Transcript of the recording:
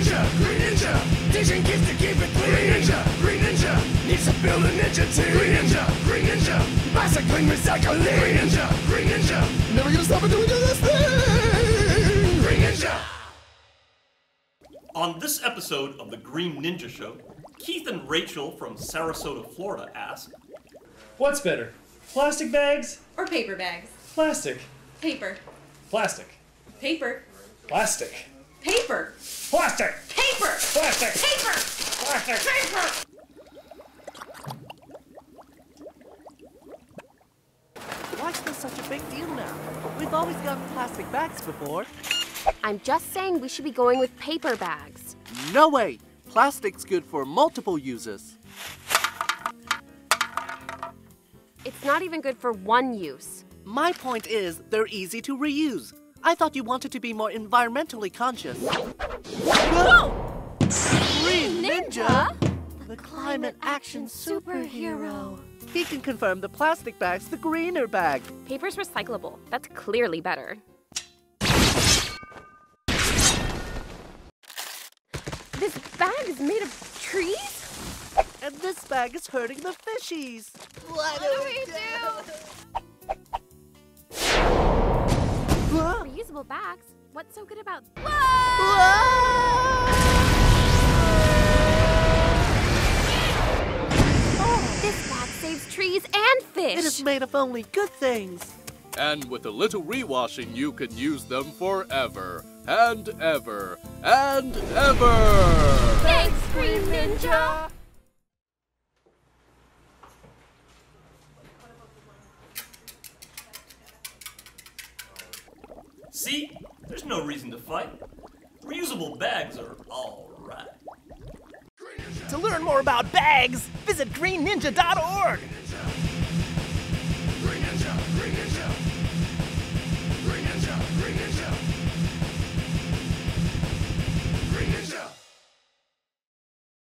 Ninja, Green Ninja, teaching kids to keep it clean. Green Ninja, Green Ninja, needs to build a ninja team. Green Ninja, Green Ninja, bicycling, recycling. Green Ninja, Green Ninja, never gonna stop until we do this thing. Green Ninja. On this episode of the Green Ninja Show, Keith and Rachel from Sarasota, Florida ask, What's better? Plastic bags? Or paper bags. Plastic. Paper. Plastic. Paper. Plastic. Paper. Plastic. Paper. Plastic. Paper. Plastic. Paper. Why's this such a big deal now? We've always gotten plastic bags before. I'm just saying we should be going with paper bags. No way! Plastic's good for multiple uses. It's not even good for one use. My point is, they're easy to reuse. I thought you wanted to be more environmentally conscious. Whoa! Green Ninja? The climate action superhero. He can confirm the plastic bag's the greener bag. Paper's recyclable. That's clearly better. This bag is made of trees? And this bag is hurting the fishies. What do we do? Reusable bags? What's so good about. Oh, this bag saves trees and fish. It is made of only good things. And with a little rewashing, you can use them forever and ever and ever. Thanks, Green Ninja! See? There's no reason to fight. Reusable bags are alright. To learn more about bags, visit greenninja.org! Green Ninja! Green Ninja!